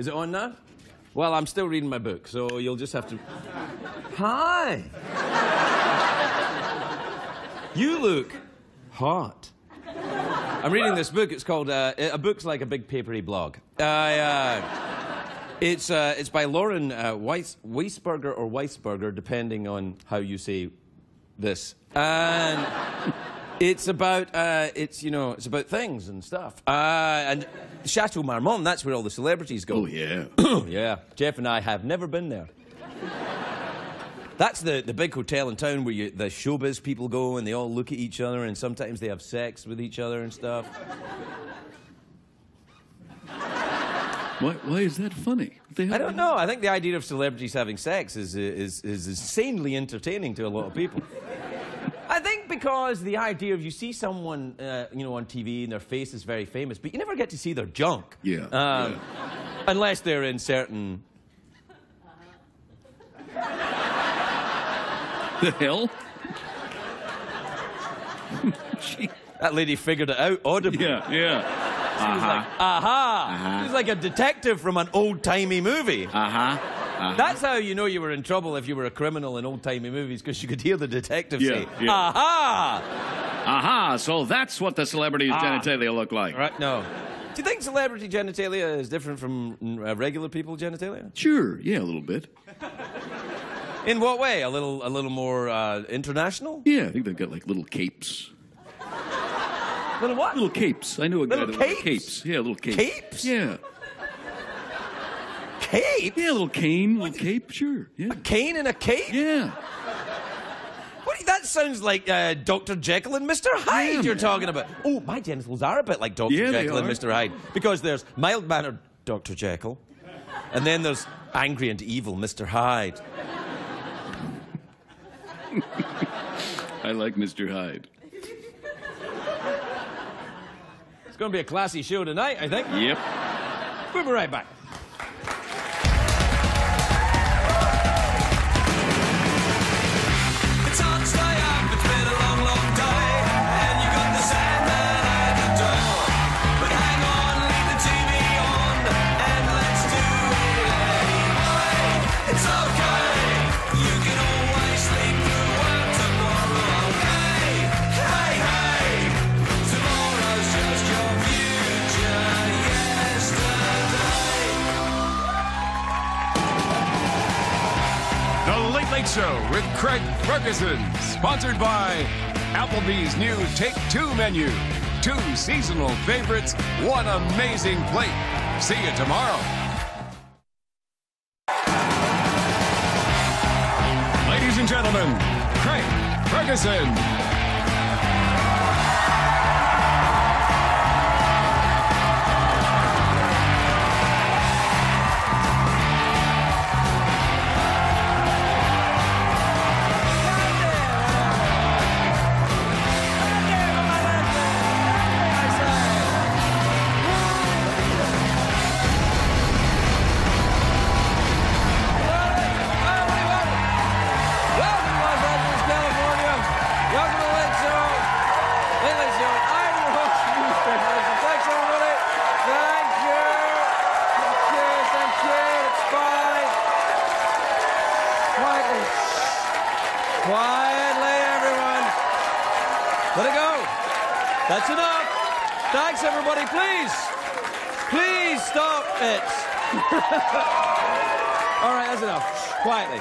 Is it on now? Well, I'm still reading my book, so you'll just have to. Hi. you look hot. I'm reading this book. It's called uh, a book's like a big papery blog. I, uh, it's uh, it's by Lauren uh, Weiss, Weisberger or Weisberger, depending on how you say this. And it's about uh, it's you know it's about things and stuff. Uh, and Chateau Marmont, that's where all the celebrities go. Oh, yeah. yeah. Jeff and I have never been there. That's the, the big hotel in town where you, the showbiz people go and they all look at each other and sometimes they have sex with each other and stuff. Why, why is that funny? I don't know. I think the idea of celebrities having sex is, is, is insanely entertaining to a lot of people. Because the idea of you see someone, uh, you know, on TV and their face is very famous, but you never get to see their junk. Yeah, Um, Unless they're in certain. The hell? That lady figured it out audibly. Yeah, yeah. Uh-huh. Aha! Uh-huh. She's like a detective from an old timey movie. Uh-huh. Uh-huh. That's how you know you were in trouble if you were a criminal in old timey movies, because you could hear the detective Yeah, say, yeah. Aha! Aha, so that's what the celebrity's Ah. genitalia look like. Right? No. Do you think celebrity genitalia is different from uh, regular people genitalia? Sure, yeah, a little bit. In what way? A little, a little more uh, international? Yeah, I think they've got like little capes. Little what? Little capes. I know a guy Little that wears capes? capes. Yeah, little capes. Capes? Yeah. Cape? Yeah, a little cane, little cape, sure. Yeah. Cane and a cape? Yeah. What, that sounds like uh, Dr. Jekyll and Mr. Hyde Yeah, you're talking about. Oh, my genitals are a bit like Dr. Yeah, Jekyll and. Mr. Hyde. Because there's mild mannered Dr. Jekyll, and then there's angry and evil Mr. Hyde. I like Mr. Hyde. It's going to be a classy show tonight, I think. Yep. We'll be right back. Late Show with Craig Ferguson, sponsored by Applebee's new Take Two menu. Two seasonal favorites, one amazing plate. See you tomorrow. Ladies and gentlemen, Craig Ferguson. All right, that's enough. Quietly.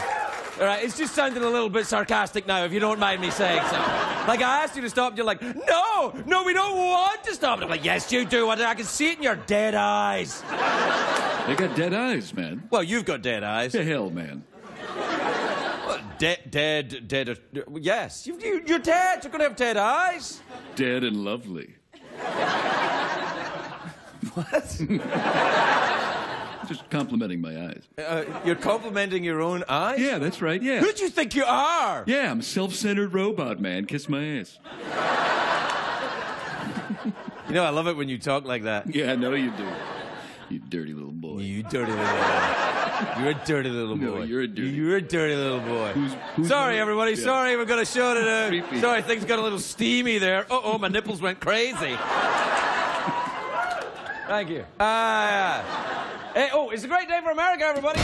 All right, it's just sounding a little bit sarcastic now, if you don't mind me saying so. Like, I asked you to stop, and you're like, no, no, we don't want to stop. And I'm like, yes, you do. I can see it in your dead eyes. They got dead eyes, man. Well, you've got dead eyes. The hell, man. Dead, dead, dead. yes, you, you, you're dead. You're going to have dead eyes. Dead and lovely. What? Just complimenting my eyes. Uh, you're complimenting your own eyes? Yeah, that's right, yeah. Who do you think you are? Yeah, I'm a self-centered robot, man. Kiss my ass. You know, I love it when you talk like that. Yeah, I know you do. You dirty little boy. You dirty little boy. You're a dirty little boy. No, you're a dirty- You're a dirty little boy. Who's- who's Sorry, the- everybody. Yeah. Sorry, we've got a show to do. Sorry, things got a little steamy there. Uh oh, my nipples went crazy. Thank you. Uh, hey, oh, it's a great day for America, everybody.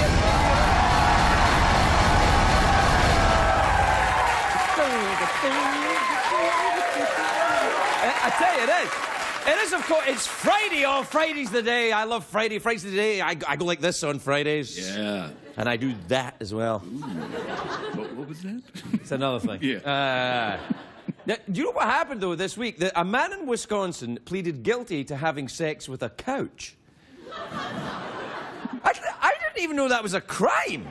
I tell you, it is. It is, of course. It's Friday. Oh, Friday's the day. I love Friday. Friday's the day. I, I go like this on Fridays. Yeah. And I do that as well. What, what was that? It's another thing. Yeah. Uh, now, do you know what happened, though, this week? The, a man in Wisconsin pleaded guilty to having sex with a couch. I, didn't- I didn't even know that was a crime.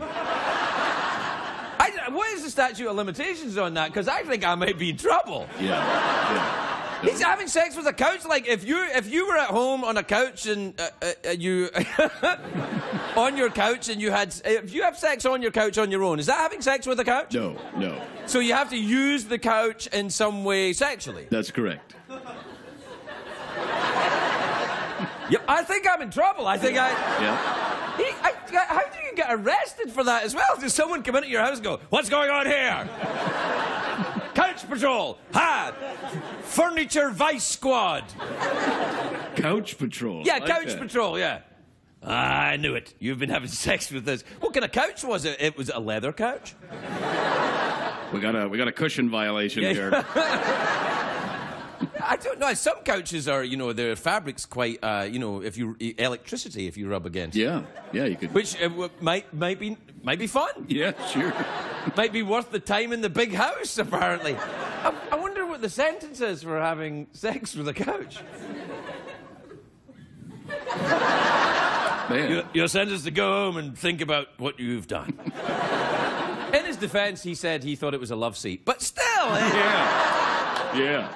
I, what is the statute of limitations on that? Because I think I might be in trouble. yeah. yeah. He's having sex with a couch. Like if you if you were at home on a couch and uh, uh, uh, you on your couch and you had if you have sex on your couch on your own, is that having sex with a couch? No, no. So you have to use the couch in some way sexually. That's correct. Yep. I think I'm in trouble. I think I. Yeah. He, I, how do you get arrested for that as well? Does someone come into your house and go, "What's going on here?" couch patrol. Ha! Furniture vice squad. Couch patrol. Yeah, Like couch that. patrol. Yeah. Ah, I knew it. You've been having sex with this. What kind of couch was it? It was a leather couch. We got a we got a cushion violation Yeah. here. I don't know. Some couches are, you know, their fabric's quite, uh, you know, if you electricity if you rub against, yeah. Yeah, you could. which uh, might might be might be fun. Yeah, sure. might be worth the time in the big house. Apparently, I, I wonder what the sentence is for having sex with a couch. Man. You're, you're sentenced to go home and think about what you've done. In his defense, he said he thought it was a love seat, but still. eh? Yeah. Yeah.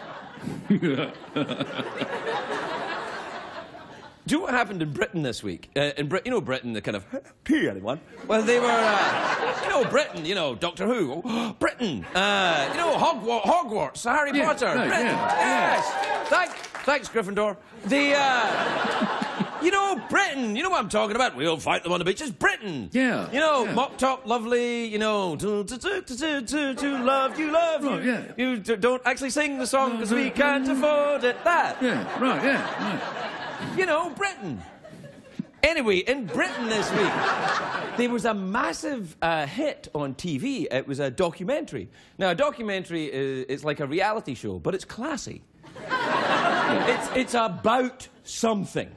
Do you know what happened in Britain this week? Uh, in Brit, you know Britain, the kind of tea anyone? Well, they were, uh, you know, Britain, you know, Doctor Who, Britain, uh, you know, Hogwarts, Hogwarts, Harry Yeah, Potter, right, Britain. yeah, Yes, Thank, thanks, Gryffindor. The, uh, you know, Britain. You know what I'm talking about. We'll fight them on the beaches. Britain. Yeah, You know, yeah. mop top, lovely. You know, to to to to to to, to love you, love Right, you. yeah. You don't actually sing the song because we can't afford it. That Yeah, right, yeah, right. you know, Britain. Anyway, in Britain this week, there was a massive uh, hit on TV. It was a documentary. Now, a documentary is it's like a reality show, but it's classy. it's, it's about something.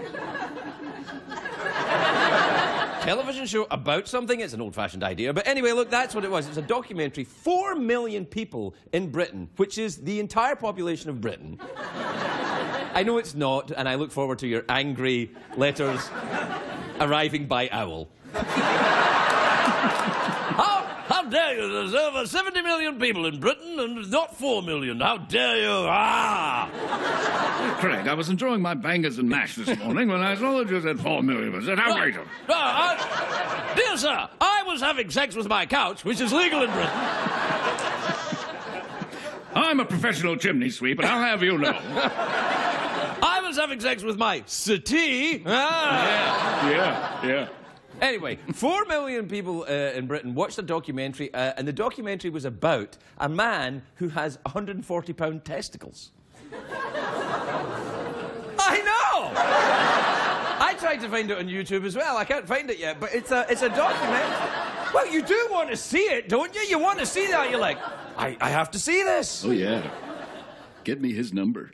Television show about something. It's an old fashioned idea. But anyway, look, that's what it was. It's a documentary. Four million people in Britain, which is the entire population of Britain. I know it's not, and I look forward to your angry letters arriving by owl. Dare you? There's over 70 million people in Britain and not 4 million. How dare you? Ah! Craig, I was enjoying my bangers and mash this morning when I saw that you said four million. I said, how great. Ah, I- dear sir, I was having sex with my couch, which is legal in Britain. I'm a professional chimney sweep, and I'll have you know. I was having sex with my settee. Ah! Yeah, yeah, yeah. Anyway, four million people uh, in Britain watched a documentary, uh, and the documentary was about a man who has 140 pound testicles. I know! I tried to find it on YouTube as well. I can't find it yet, but it's a, it's a documentary. Well, you do want to see it, don't you? You want to see that. You're like, I, I have to see this. Oh, yeah. Get me his number.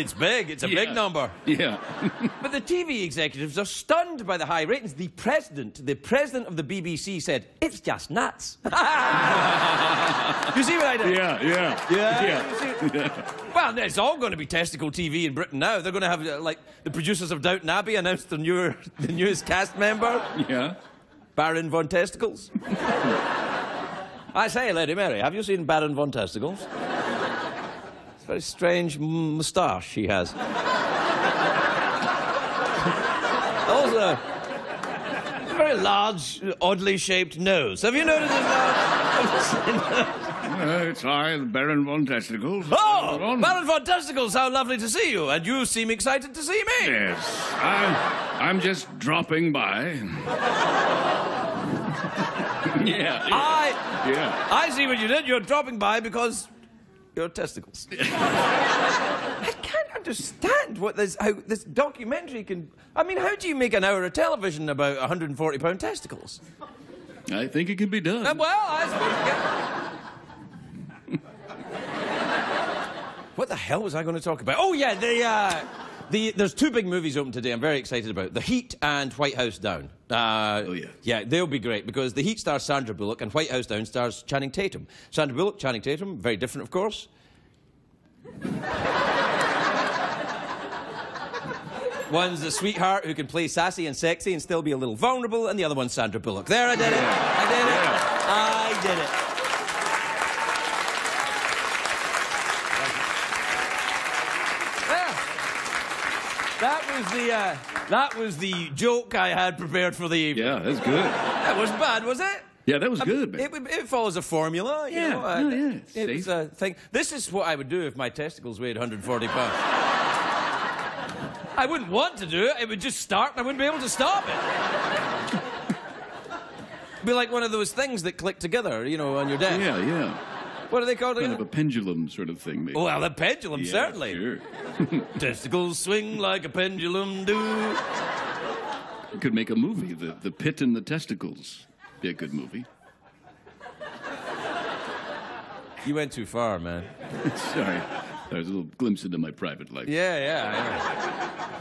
It's big. It's a big number. Yeah. But the TV executives are stunned by the high ratings. The president, the president of the BBC said, it's just nuts. you see what I did? yeah, yeah. Yeah. Yeah. Well, it's all going to be testicle TV in Britain now. They're going to have, uh, like, the producers of Downton Abbey announced the, newer, the newest cast member, Yeah. Baron Von Testicles. I say, Lady Mary, have you seen Baron Von Testicles? Very strange moustache he has. also, a very large, oddly shaped nose. Have you noticed his large? Uh, it's I, the Baron von Testicles. Oh, Von- Baron Von Testicles, how lovely to see you. And you seem excited to see me. Yes. I'm, I'm just dropping by. yeah. Yeah. I, yeah. I see what you did. You're dropping by because your testicles. I can't understand what this how this documentary can. I mean, how do you make an hour of television about 140 pound testicles? I think it can be done. Uh, well, I suppose. what the hell was I going to talk about? Oh yeah, the. Uh, the, there's two big movies open today I'm very excited about. The Heat and White House Down. Uh, Oh, yeah. Yeah, they'll be great because The Heat stars Sandra Bullock and White House Down stars Channing Tatum. Sandra Bullock, Channing Tatum, very different, of course. One's a sweetheart who can play sassy and sexy and still be a little vulnerable, and the other one's Sandra Bullock. There, I did it. I did it. I did it. There. That was the uh, that was the joke I had prepared for the evening. Yeah, that's good. That wasn't bad, was it? Yeah, that was I good. man. It, it follows a formula. You Yeah, know, uh, yeah, yeah. It was a thing. This is what I would do if my testicles weighed 140 pounds. I wouldn't want to do it. It would just start and I wouldn't be able to stop it. be like one of those things that click together, you know, on your desk. yeah, yeah. What are they called Kind of a pendulum sort of thing, maybe. Well, a pendulum, Yeah, certainly. Sure. Testicles swing like a pendulum do. You could make a movie, the, the Pit and the Testicles. Be a good movie. You went too far, man. Sorry. There's a little glimpse into my private life. Yeah, yeah.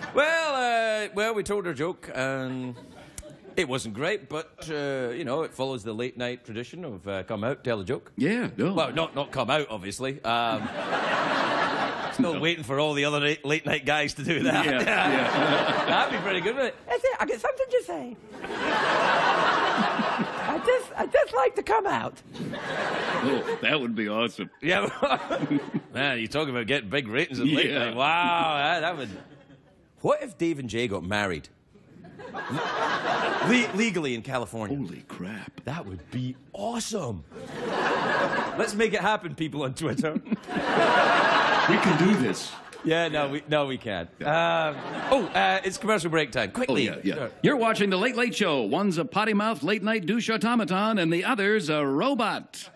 Know. well, uh, well, we told our joke, and it wasn't great, but uh, you know, it follows the late night tradition of uh, come out, tell a joke. Yeah, no. Well, not not come out, obviously. Um, still waiting for all the other late, late night guys to do that. yeah, yeah. That'd be pretty good, wouldn't it? That's it. I got something to say. I just, I just like to come out. Oh, that would be awesome. Yeah. Man, you talk about getting big ratings at late night. Wow, that, that would. What if Dave and Jay got married? Le- legally in California. Holy crap. That would be awesome. Let's make it happen, people on Twitter. We can do this. Yeah, no, we no, we can't. Um, oh, uh, it's commercial break time. Oh, Quickly. yeah, yeah. Sure. You're watching The Late Late Show. One's a potty mouthed late night douche automaton, and the other's a robot.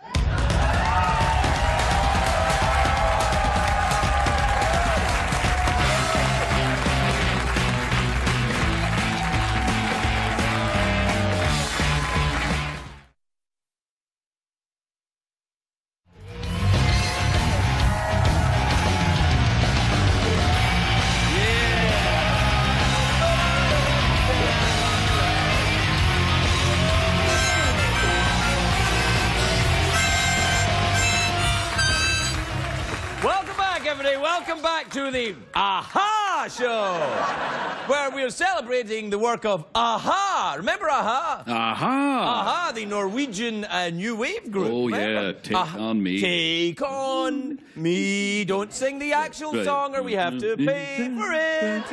To the Aha Show, where we're celebrating the work of Aha. Remember Aha? Aha! Aha, the Norwegian uh, new wave group. Oh, remember? yeah, Take On Me. Take on me. Don't sing the actual Right. song, or we have to pay for it.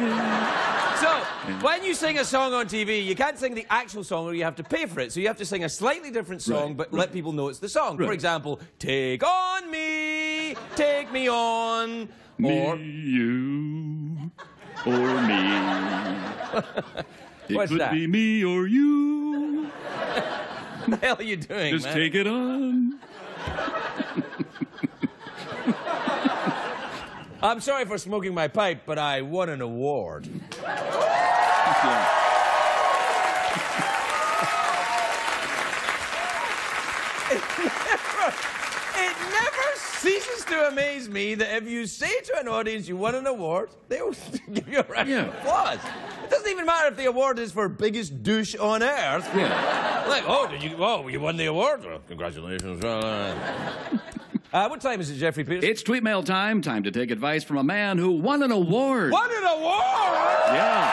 So, when you sing a song on TV, you can't sing the actual song, or you have to pay for it. So you have to sing a slightly different song, Right, but right. let people know it's the song. For example, take on me, take me on, Me, or you, or me. It What's could that? be me or you. what the hell are you doing, Just man? take it on. I'm sorry for smoking my pipe, but I won an award. Yeah. It never ceases to amaze me that if you say to an audience you won an award, they will give you a round Yeah. of applause. It doesn't even matter if the award is for biggest douche on earth. Yeah. Like, oh, did you? Oh, you won the award. Well, congratulations. Uh, what time is it, Jeffrey Pierce? It's tweet mail time. Time to take advice from a man who won an award. won an award. Yeah.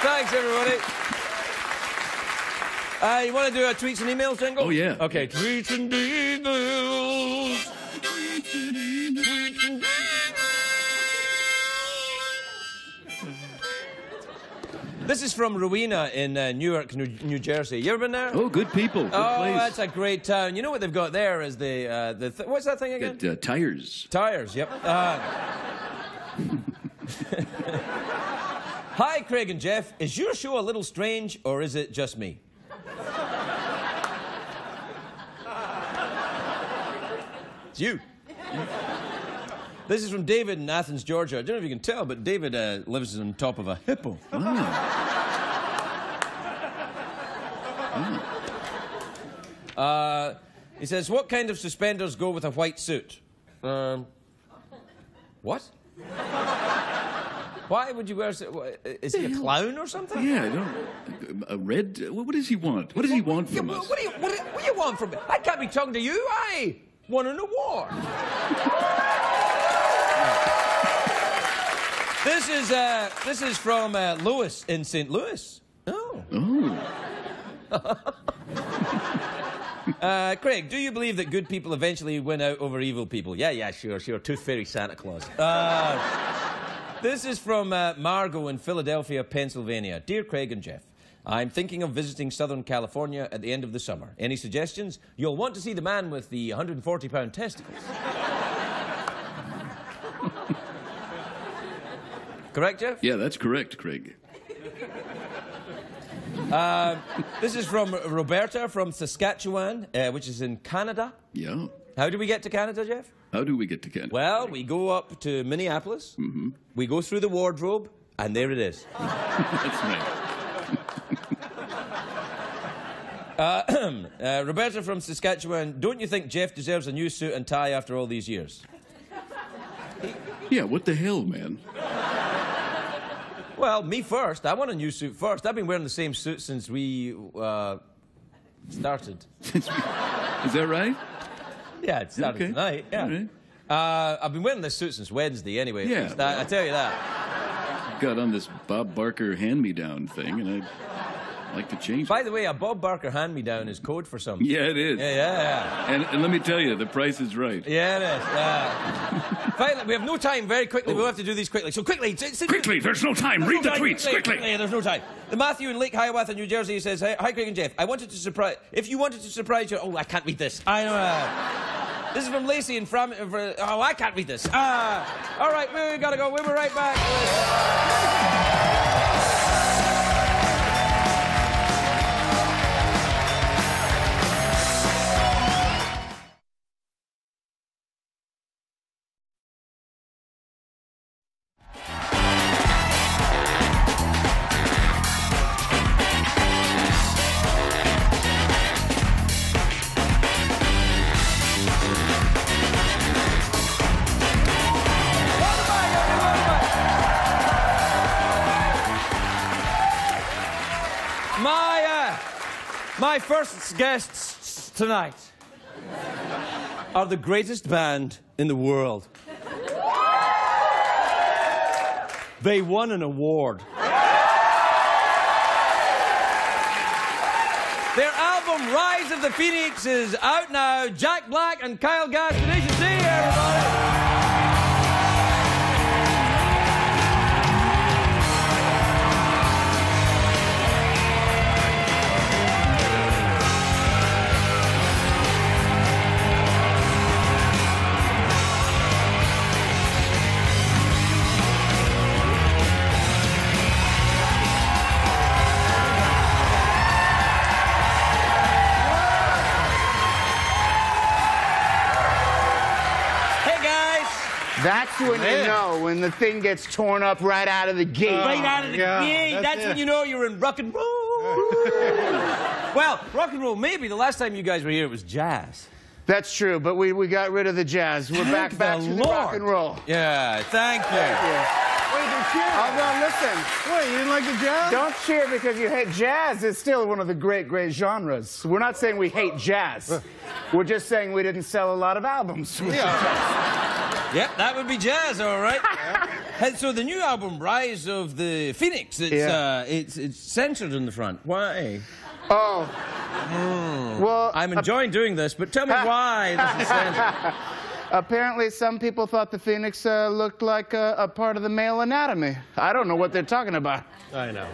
Thanks, everybody. Uh, you want to do a tweets and emails jingle? Oh, yeah. Okay, tweets and emails. This is from Rowena in uh, Newark, New, New Jersey. You ever been there? Oh, good people. Good Oh, place. that's a great town. You know what they've got there is the uh, the th- what's that thing again? Uh, tires. Tires, yep. Uh, Hi, Craig and Jeff. Is your show a little strange, or is it just me? You. This is from David in Athens, Georgia. I don't know if you can tell, but David uh, lives on top of a hippo. Uh, he says, What kind of suspenders go with a white suit? Um, what? Why would you wear. Is he a clown or something? Yeah, I don't. A red. What does he want? What does he want from wha- us? what, do you, what, do- what do you want from me? I can't be talking to you. I won an award. this is uh, this is from uh, Lewis in St. Louis. Oh. Uh, Craig, do you believe that good people eventually win out over evil people? Yeah, yeah, sure, sure. Tooth Fairy Santa Claus. Uh, this is from uh, Margot in Philadelphia, Pennsylvania. Dear Craig and Jeff, I'm thinking of visiting Southern California at the end of the summer. Any suggestions? You'll want to see the man with the 140 pound testicles. Correct, Jeff? yeah, that's correct, Craig. This is from Roberta from Saskatchewan, uh, which is in Canada. Yeah. How do we get to Canada, Jeff? How do we get to Canada? Well, we go up to Minneapolis, we go through the wardrobe, and there it is. That's right. Uh, Roberta from Saskatchewan, don't you think Jeff deserves a new suit and tie after all these years? Yeah, what the hell, man? Well, me first. I want a new suit first. I've been wearing the same suit since we uh, started. Is that right? Yeah, it started Okay. tonight. Yeah. Right. Uh, I've been wearing this suit since Wednesday anyway. Yeah, least. I, I tell you that. Got on this Bob Barker hand-me-down thing, and I'd like to change. By the way, a Bob Barker hand me down is code for something. Yeah, it is. Yeah, yeah, yeah. And, and let me tell you, the price is right. Yeah, it is. Yeah. Finally, we have no time. Very quickly, we'll have to do these quickly. So quickly, Quickly, there's no time. There's Read no the time. tweets, quickly. There's no time. The Matthew in Lake Hiawatha, New Jersey says, "Hi, hi, Craig and Jeff. I wanted to surprise. If you wanted to surprise your, oh, I can't read this. I know. Uh, this is from Lacey in Fram. Oh, I can't read this. Uh, all right, we gotta go. We'll be right back. Guests tonight are the greatest band in the world. They won an award. Their album Rise of the Phoenix is out now. Jack Black and Kyle Gass, Tenacious D, everybody. That's when you know when the thing gets torn up right out of the gate. Uh, right out of the yeah, gate. That's, that's when you know you're in rock and roll. well, rock and roll, maybe the last time you guys were here it was jazz. That's true, but we, we got rid of the jazz. We're back Thank back the to the rock and roll. Yeah, thank you. Although, listen, Wait, you didn't like the jazz? don't cheer because you hate jazz. It's still one of the great, great genres. We're not saying we hate jazz. We're just saying we didn't sell a lot of albums. Yep, that would be jazz, all right. And so the new album, Rise of the Phoenix, it's, Yeah. uh, it's, it's censored in the front. Why? Oh. Well, I'm enjoying doing this, but tell me why this is censored. Apparently some people thought the Phoenix uh, looked like a, a part of the male anatomy. I don't know what they're talking about. I know.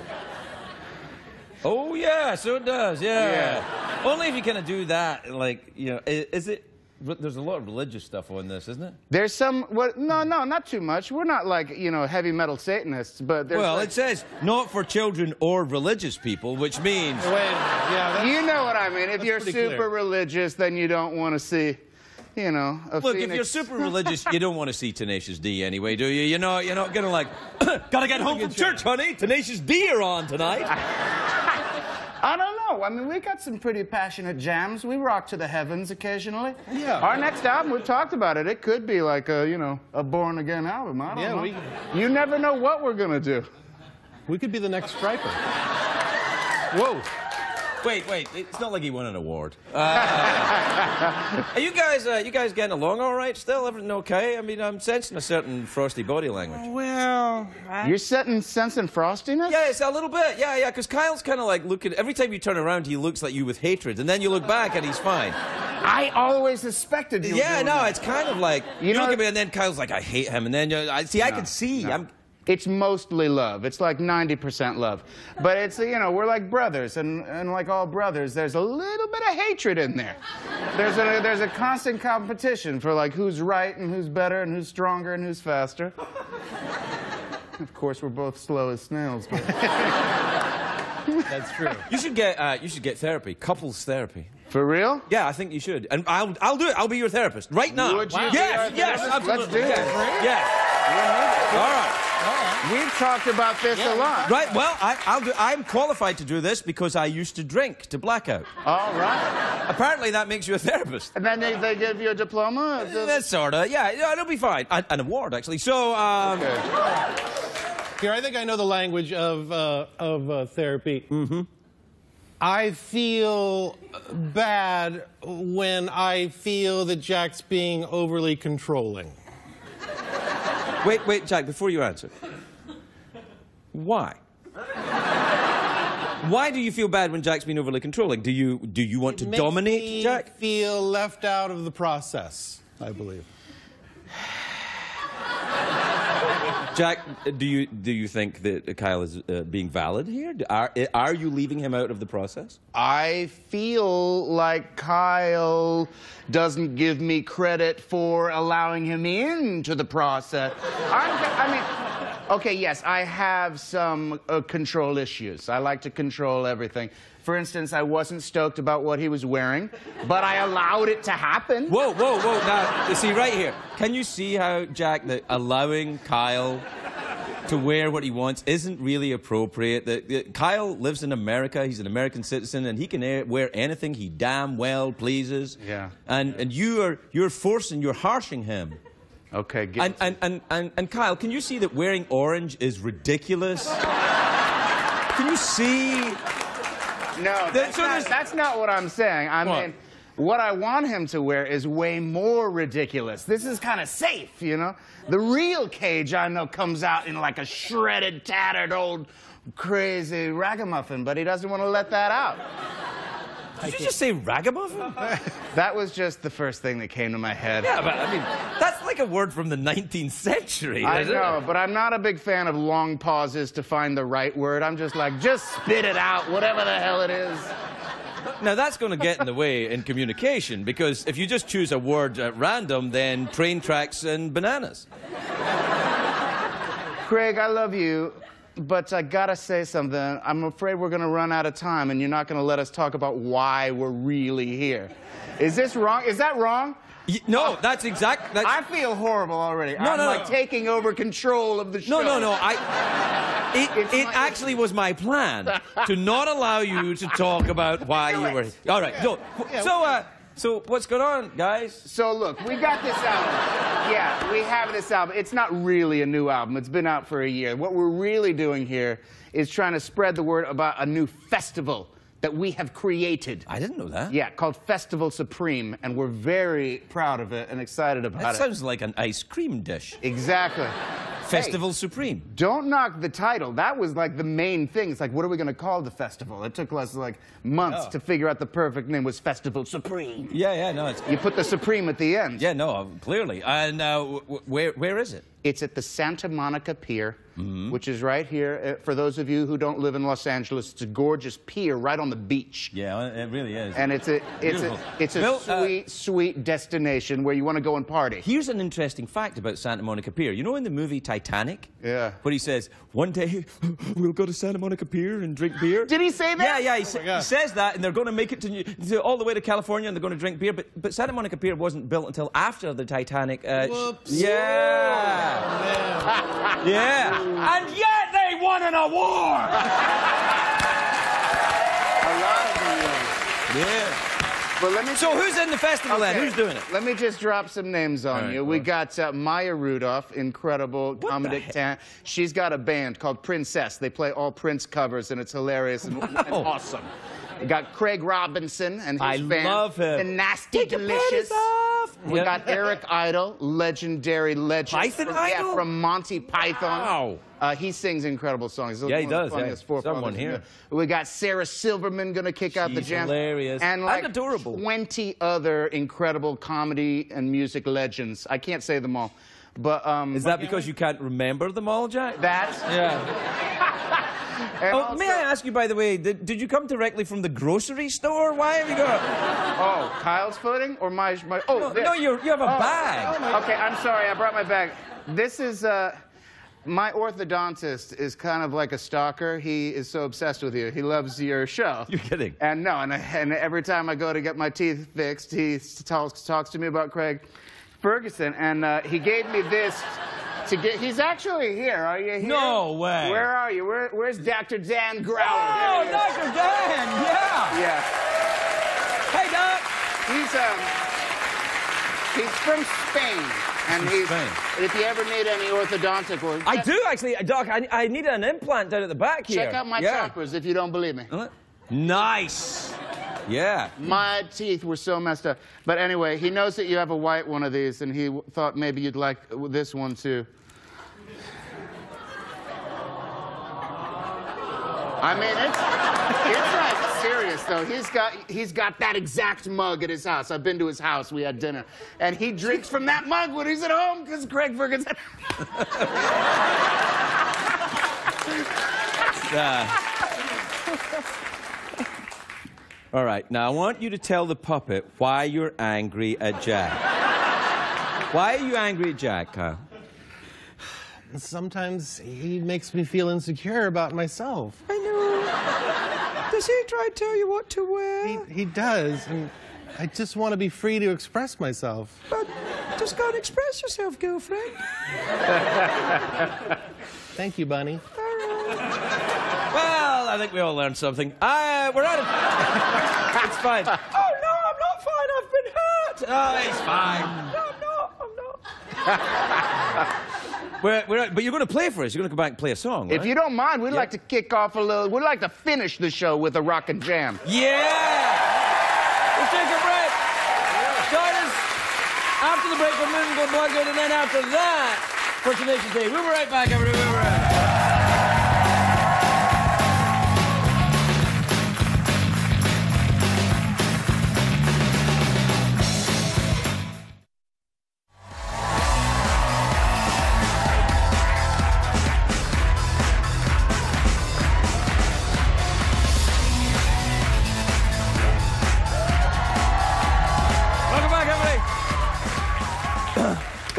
Oh, yeah, so it does, yeah. Only if you kind of do that, like, you know, i- is it, there's a lot of religious stuff on this, isn't it? There's some, what, no, no, not too much. We're not like, you know, heavy metal Satanists, but there's Well, like- it says not for children or religious people, which means Wait. Yeah, that's, You know what I mean. If you're super clear. religious, then you don't want to see you know, a Look, if you're super religious, you don't want to see Tenacious D anyway, do you? You know, you're not gonna like, gotta get home from church, honey. Tenacious D are on tonight. I don't know. I mean, we got some pretty passionate jams. We rock to the heavens occasionally. Yeah. Our next album, we've talked about it. It could be like a, you know, a born again album. I don't Yeah, know. we- You never know what we're gonna do. We could be the next Stryper. Whoa. Wait, wait. It's not like he won an award. Uh, are you guys, uh, you guys getting along all right? Still, everything okay? I mean, I'm sensing a certain frosty body language. Well, You're sensing sense and frostiness. Yeah, it's a little bit. Yeah, yeah. Because Kyle's kind of like looking. Every time you turn around, he looks like you with hatred, and then you look back and he's fine. I always suspected you. Yeah, no, that. it's kind of like you, You know- look at me, and then Kyle's like, I hate him, and then you, I see, I can see. no. I'm. It's mostly love. It's like 90% love. But it's, you know, we're like brothers, and, and like all brothers, there's a little bit of hatred in there. There's a, there's a constant competition for like who's right and who's better and who's stronger and who's faster. Of course, we're both slow as snails, but That's true. You should get. Uh, you should get therapy, couples therapy. For real? Yeah, I think you should, and I'll, I'll do it. I'll be your therapist right now. Would you be Yes, yes, therapist? Let's absolutely. do it. Yes. yes. All right. We've talked about this a lot. Right. Well, I, I'll do. I'm qualified to do this because I used to drink to blackout. All right. Apparently, that makes you a therapist. And then they, they give you a diploma? That's sorta. Yeah, yeah, it'll be fine. An, an award, actually. So, um, Here, I think I know the language of, uh, of uh, therapy. Mm-hmm. I feel bad when I feel that Jack's being overly controlling. wait, wait, Jack. Before you answer, why? Why do you feel bad when Jack's been overly controlling? Do you do you want to dominate Jack? feel left out of the process, I believe. Jack, do you do you think that Kyle is uh, being valid here? Are are you leaving him out of the process? I feel like Kyle doesn't give me credit for allowing him into the process. I mean, okay, yes, I have some uh, control issues. I like to control everything. For instance, I wasn't stoked about what he was wearing, but I allowed it to happen. Whoa, whoa, whoa! Now, you see right here. Can you see how Jack that allowing Kyle to wear what he wants isn't really appropriate? That that Kyle lives in America. He's an American citizen, and he can air- wear anything he damn well pleases. Yeah. And and you are you're forcing, you're harshing him. Okay, get And and, and and and Kyle, can you see that wearing orange is ridiculous? Can you see? No, that's, so not, that's not what I'm saying. I What? mean, what I want him to wear is way more ridiculous. This is kind of safe, you know? The real Kage I know comes out in like a shredded, tattered, old, crazy ragamuffin, but he doesn't want to let that out. Did you just say ragamuffin? That was just the first thing that came to my head. yeah, but I mean, that's like a word from the 19th century. I isn't it? know, but I'm not a big fan of long pauses to find the right word. I'm just like, just spit it out, whatever the hell it is. Now that's going to get in the way in communication because if you just choose a word at random, then train tracks and bananas. Craig, I love you, but I gotta say something. I'm afraid we're gonna run out of time and you're not gonna let us talk about why we're really here. Is this wrong? Is that wrong? Y- No, that's exact. That's, I feel horrible already. No, I'm no, like no. taking over control of the show. no, no, no. I. It, It's it my- actually was my plan to not allow you to talk about why you were. All right. No, so, uh, so what's going on, guys? So look, we got this album. Yeah, we have this album. It's not really a new album. It's been out for a year. What we're really doing here is trying to spread the word about a new festival that we have created. I didn't know that. Yeah, called Festival Supreme, and we're very proud of it and excited about That it. That sounds like an ice cream dish. Exactly. Festival Supreme. Don't knock the title. That was like the main thing. It's like, what are we going to call the festival? It took us like months Oh. to figure out the perfect name was Festival Supreme. Yeah, yeah, no, it's. You put the Supreme at the end. Yeah, no, clearly. And uh, where, where is it? It's at the Santa Monica Pier which is right here. Uh, For those of you who don't live in Los Angeles, it's a gorgeous pier right on the beach. Yeah, it really is. And it's a it's a it's a Bill, uh, sweet sweet destination where you want to go and party. Here's an interesting fact about Santa Monica Pier. You know in the movie Titanic? Yeah. Where he says, one day we'll go to Santa Monica Pier and drink beer. Did he say that? Yeah, yeah. He, sa- he says that, and they're going to make it to, New- to all the way to California, and they're going to drink beer. But but Santa Monica Pier wasn't built until after the Titanic. Uh, sh- Whoops. Yeah. yeah. And yet they won an award. A lot of them. Yeah. But let me So who's in the festival then? Who's doing it? Let me just drop some names on All right, you. go We got uh, Maya Rudolph, incredible the comedic talent. She's got a band called Princess. They play all Prince covers, and it's hilarious and, and awesome. We got Craig Robinson and his I band, love him. The Nasty Take Delicious. off. We Yeah. got Eric Idle, legendary legend. Python from, Idol? Yeah, from Monty Python. Wow. Uh, he sings incredible songs. He's Yeah, he one of the does, yeah. funniest Someone here. the- We got Sarah Silverman gonna kick out the She's jam. hilarious. And And like adorable. 20 other incredible comedy and music legends. I can't say them all. But um Is that because you can't remember them all, Jack? That's. Yeah. and Oh, also- may I ask you, by the way, did, did you come directly from the grocery store? Why have you got? Oh, Kyle's footing or my my Oh, No, this. no you you have a bag. Okay, I'm sorry. I brought my bag. This is uh my orthodontist is kind of like a stalker. He is so obsessed with you. He loves your show. You're kidding. And no, and, I, and every time I go to get my teeth fixed, he talks, talks to me about Craig Ferguson. And uh, he gave me this to get. He's actually here. Are you here? No way. Where are you? Where, where's Dr. Dan Growler? Oh, There he is. Dr. Dan, yeah. Yeah. Hey, Doc. He's um he's from Spain. And he's Spain. if you ever need any orthodontic work, I do actually, Doc. I, I need an implant down at the back here. Check out my yeah. choppers if you don't believe me. Nice. Yeah. My teeth were so messed up. But anyway, he knows that you have a white one of these, and he w- thought maybe you'd like this one too. I mean, it's it's like serious though. He's got he's got that exact mug at his house. I've been to his house. We had dinner, and he drinks from that mug when he's at home because Craig Ferguson. Uh, all right. Now I want you to tell the puppet why you're angry at Jack. why are you angry at Jack, Kyle? Sometimes he makes me feel insecure about myself. I know. Does he try to tell you what to wear? He, he does, and I just want to be free to express myself. But just go and express yourself, girlfriend. Thank you, Bunny. Well, I think we all learned something. Uh, we're out of. it's fine. Oh no, I'm not fine. I've been hurt. Oh, it's fine. No, I'm not. I'm not. we're, we're but you're going to play for us. You're going to come back and play a song, right? If you don't mind, we'd like to kick off a little. We'd like to finish the show with a rock and jam. Yeah. We'll take a break. Join us after the break for Musical Bloodgood, and then after that, for Tenacious D. We'll be right back, everybody. We'll be right back.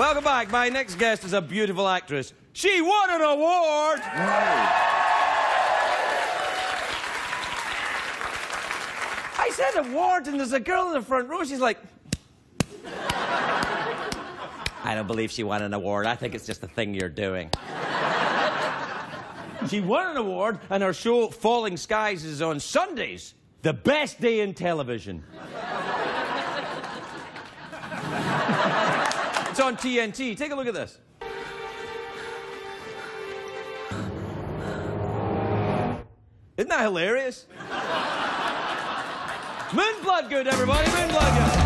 Welcome back. My next guest is a beautiful actress. She won an award. I said award, and there's a girl in the front row. She's like, I don't believe she won an award. I think it's just a thing you're doing. she won an award, and her show, Falling Skies, is on Sundays. The best day in television. It's on TNT. Take a look at this. Isn't that hilarious? Moon Bloodgood, everybody. Moon Bloodgood.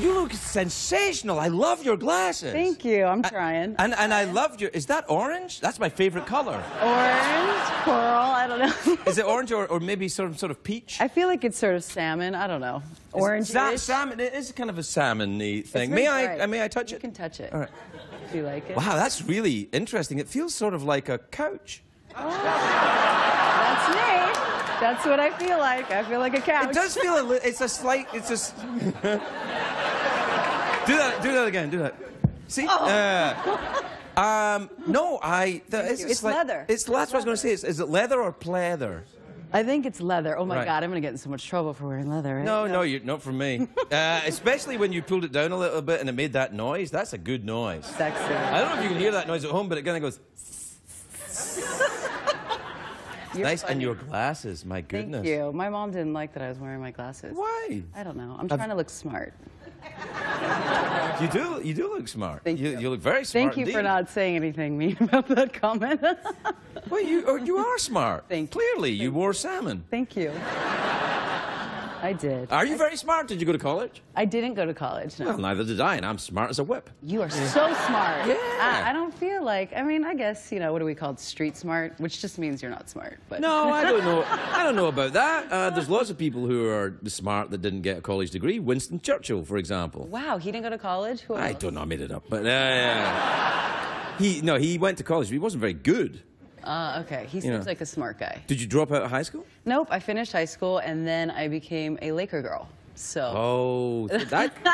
You look, sensational. I love your glasses. Thank you. I'm trying. And and I loved your. Is that orange? That's my favorite color. Orange, coral, I don't know. Is it orange or, or maybe sort of sort of peach? I feel like it's sort of salmon. I don't know. Orange. Sa- salmon. It is kind of a salmon-y thing. May I? bright. May I touch You it? You can touch it. All right. If you like it. Wow, that's really interesting. It feels sort of like a couch. Oh. That's me. That's what I feel like. I feel like a couch. It does feel a li- It's a slight. It's a. s- do that. Do that again. Do that. See. Uh, um. No, I. The, it's. It's leather. It's that's what I was going to say. Is, is it leather or pleather? I think it's leather. Oh my Right. God, I'm gonna get in so much trouble for wearing leather. Right? No, no, you not from me. uh, especially when you pulled it down a little bit and it made that noise. That's a good noise. Sexy. I don't know if you can hear that noise at home, but it kind of goes. You're nice, and your glasses. My goodness. Thank you. My mom didn't like that I was wearing my glasses. Why? I don't know. I'm trying to look smart. You do. You do look smart. Thank you. you. You look very smart. Thank you for not saying anything mean about that comment. Well, you you are smart. Thank you. Clearly, you wore salmon. Thank you. I did. Are you very smart? Did you go to college? I didn't go to college. No. Well, neither did I, and I'm smart as a whip. You are so smart. Yeah. I, I don't feel like. I mean, I guess you know what do we call? Street smart, which just means you're not smart. But No, I don't know. I don't know about that. Uh, there's lots of people who are smart that didn't get a college degree. Winston Churchill, for example. Wow, he didn't go to college. Who I else? don't know. I made it up, but uh, yeah. he no, he went to college. But he wasn't very good. Uh, okay, he seems know. like a smart guy. Did you drop out of high school? Nope, I finished high school and then I became a Laker girl. So Oh, that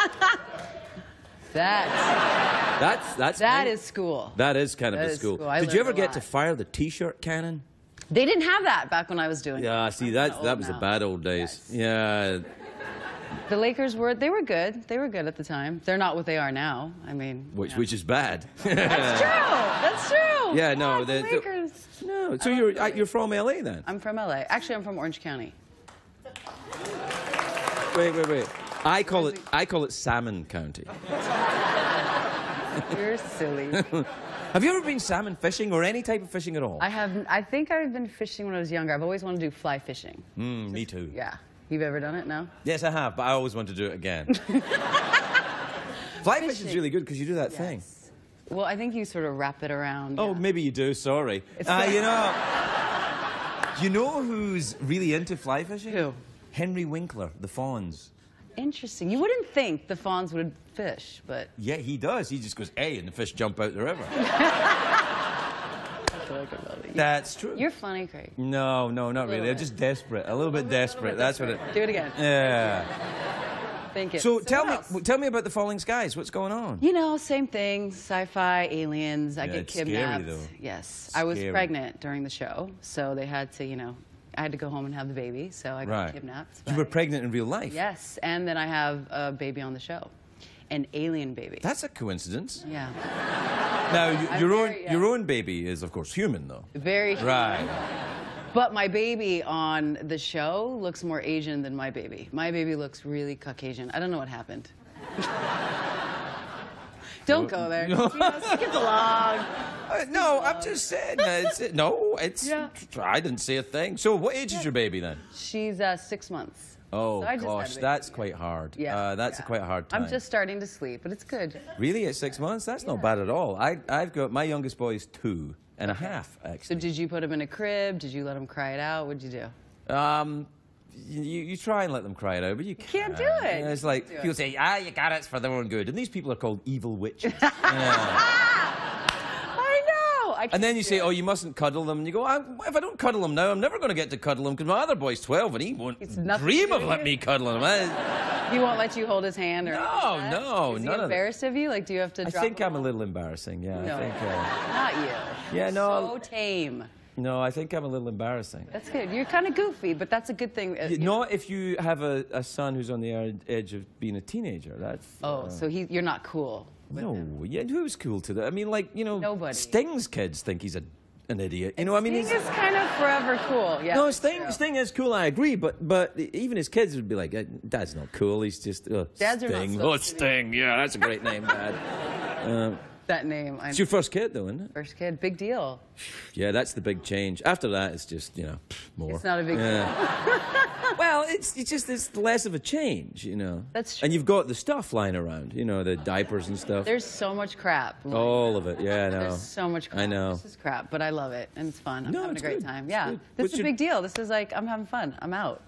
that that's that's that is school. that is kind of that a is school. Did you ever get to fire the T-shirt cannon? They didn't have that back when I was doing it. Yeah, see that that was the bad old days. Yeah, The Lakers were they were good. They were good at the time. They're not what they are now. I mean, which yeah. which is bad. That's true. That's true. Yeah, no, What, the the- the- Lakers. no, so you're uh, you're from LA then? I'm from LA. Actually, I'm from Orange County. Wait, wait, wait. I call it I call it Salmon County. You're silly. Have you ever been salmon fishing or any type of fishing at all? I have. I think I've been fishing when I was younger. I've always wanted to do fly fishing. Mm, me too. Yeah. You've ever done it? No. Yes, I have, but I always want to do it again. Fly fishing's really good because you do that thing. Well, I think you sort of wrap it around. Oh, yeah. maybe you do. Sorry. Uh, you know, you know who's really into fly fishing? Who? Henry Winkler, the Fonz. Interesting. You wouldn't think the Fonz would fish, but Yeah, he does. He just goes, "Hey," and the fish jump out the river. I feel like I love it. That's true. You're funny, Craig. No, no, not really. I'm just desperate. A little bit desperate. That's what it. Do it again. Yeah. Thank you. So tell what me, else? tell me about the Falling Skies. What's going on? You know, same thing. Sci-fi, aliens. I Yeah, get it's scary, kidnapped. though. Yes, I was pregnant during the show, so they had to, you know, I had to go home and have the baby. So I got Right. kidnapped. You were pregnant in real life. Yes, and then I have a baby on the show, an alien baby. That's a coincidence. yeah, Now, I'm your own yeah. your own baby is, of course, human, though. very. Right. But my baby on the show looks more Asian than my baby. My baby looks really Caucasian. I don't know what happened. don't go there. You know, skip along. Uh, no, I'm just saying. It's, no, it's. Yeah. I didn't say a thing. So, what age is your baby then? She's uh, six months. Oh So I just had a gosh, that's quite hard. Yeah. Uh, that's yeah. a quite hard time. I'm just starting to sleep, but it's good. Really, at six months? That's not bad at all. I, I've got my youngest boy is two and a half, actually. So did you put him in a crib? Did you let him cry it out? What'd you do? Um, you, you try and let them cry it out, but you can't do can't. it. And It's like people it. say, ah, you got it, it's for their own good, and these people are called evil witches. Yeah. I And then you say, do oh, you mustn't cuddle them, and you go, "I- if I don't cuddle them now, I'm never going to get to cuddle them because my other boy's 12 and he won't dream of letting me cuddle him. I, He won't let you hold his hand or No, like no, Is he none of embarrassed of you? Like, do you have to I think I'm a little embarrassing. Yeah, No. I think. Uh, Not you. Yeah, no. So tame. No, I think I'm a little embarrassing. That's good. You're kind of goofy, but that's a good thing. Uh, You- Not if you have a, a son who's on the edge of being a teenager. That's. Oh, uh, so he, you're not cool. no, him. yeah, who's cool to that? I mean, like you know, Nobody. Sting's kids think he's a an idiot. You know, I mean, Sting he's, is kind of forever cool. Yeah. no, that's Sting. true. Sting is cool. I agree, but but even his kids would be like, "Eh, "Dad's not cool. He's just uh, Dads are not Sting. oh. Sting. Yeah, that's a great name, Dad. Um, That name. I it's your first kid, though, isn't it? First kid, big deal. Yeah, that's the big change. After that, it's just you know more. It's not a big Yeah. well, Well, it's, it's just it's less of a change, you know. That's true. And you've got the stuff lying around, you know, the diapers and stuff. There's so much crap. All of it, yeah, I know. There's so much crap. I know. This is crap, but I love it and it's fun. I'm No, having a great good. time. It's Yeah. good. This What's is a your- big deal. This is like I'm having fun. I'm out.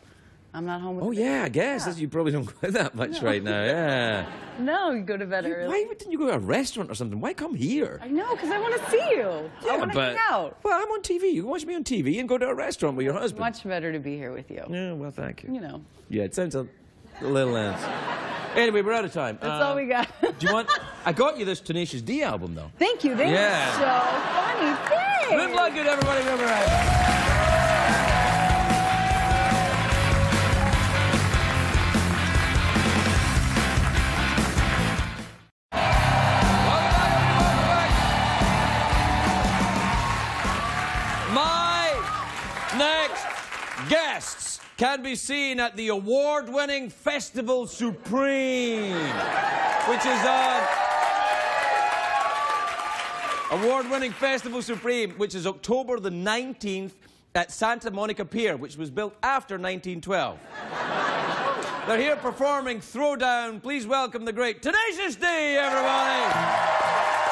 I'm not home with Oh yeah, I guess Yeah. you probably don't go that much right now. Yeah. No, you go to bed early. Why didn't you go to a restaurant or something? Why come here? I know, because I want to see you. I want to hang out. Well, I'm on TV. You can watch me on TV and go to a restaurant with your husband. Much better to be here with you. Yeah, well, thank you. You know, Yeah, it sounds a, a little else. Anyway, we're out of time. that's all we um, got. Do you want? I got you this Tenacious D album though. Thank you. Thank Yeah. you. So funny. Thanks. Good luck, good everybody. Remember, can be seen at the award-winning Festival Supreme, which is on. Award-winning Festival Supreme, which is October the 19th at Santa Monica Pier, which was built after 1912. They're here performing Throwdown. Please welcome the great Tenacious D, everybody!